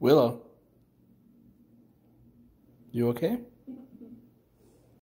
Willow. You okay?